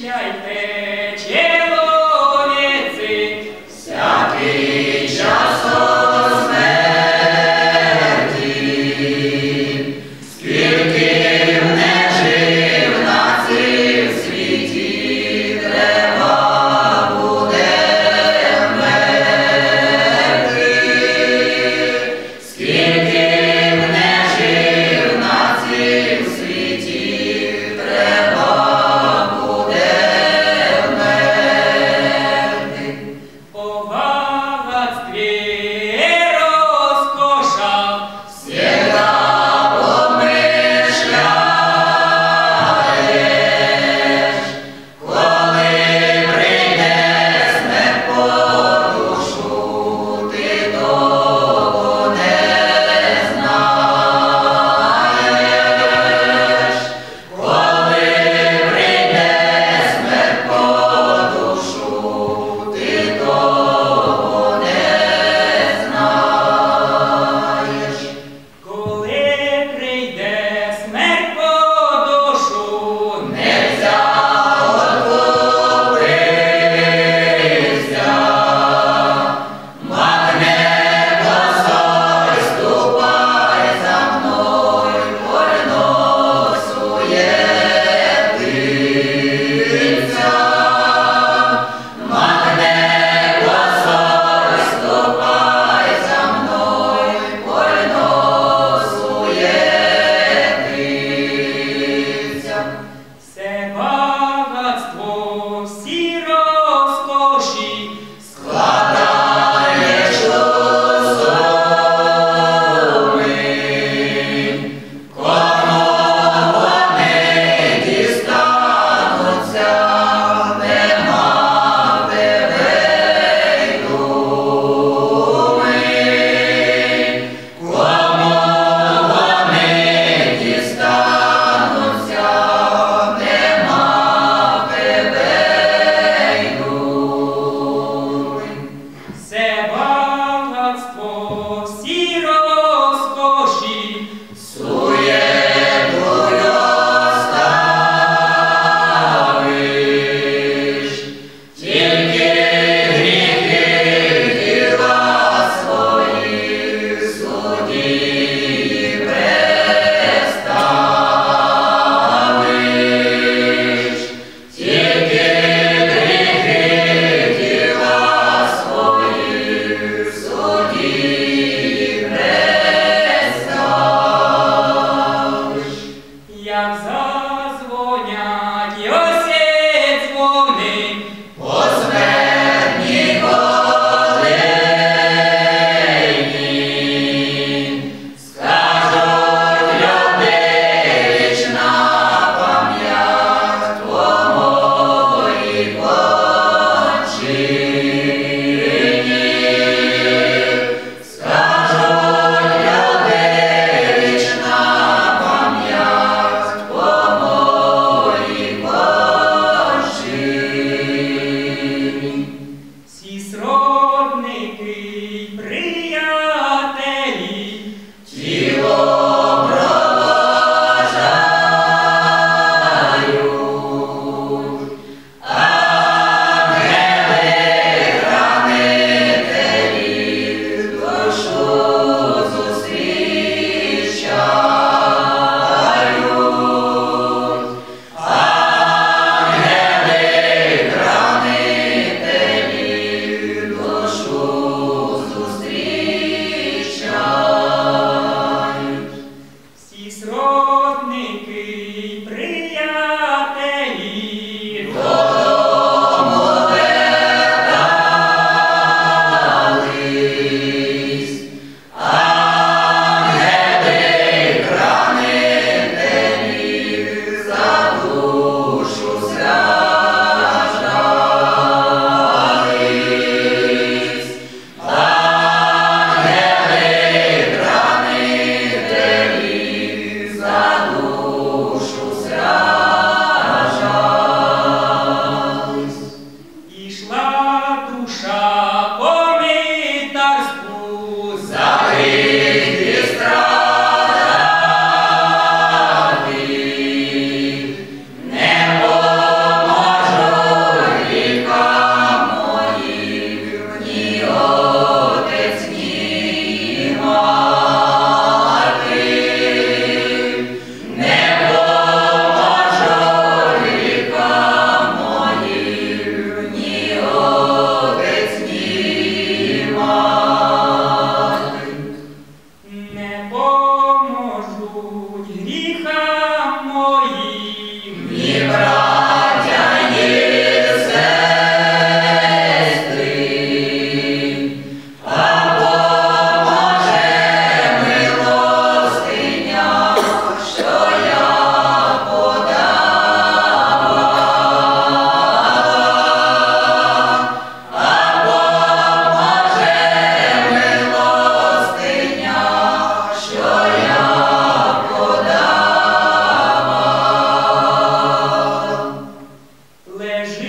開いて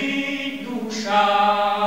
i dusza.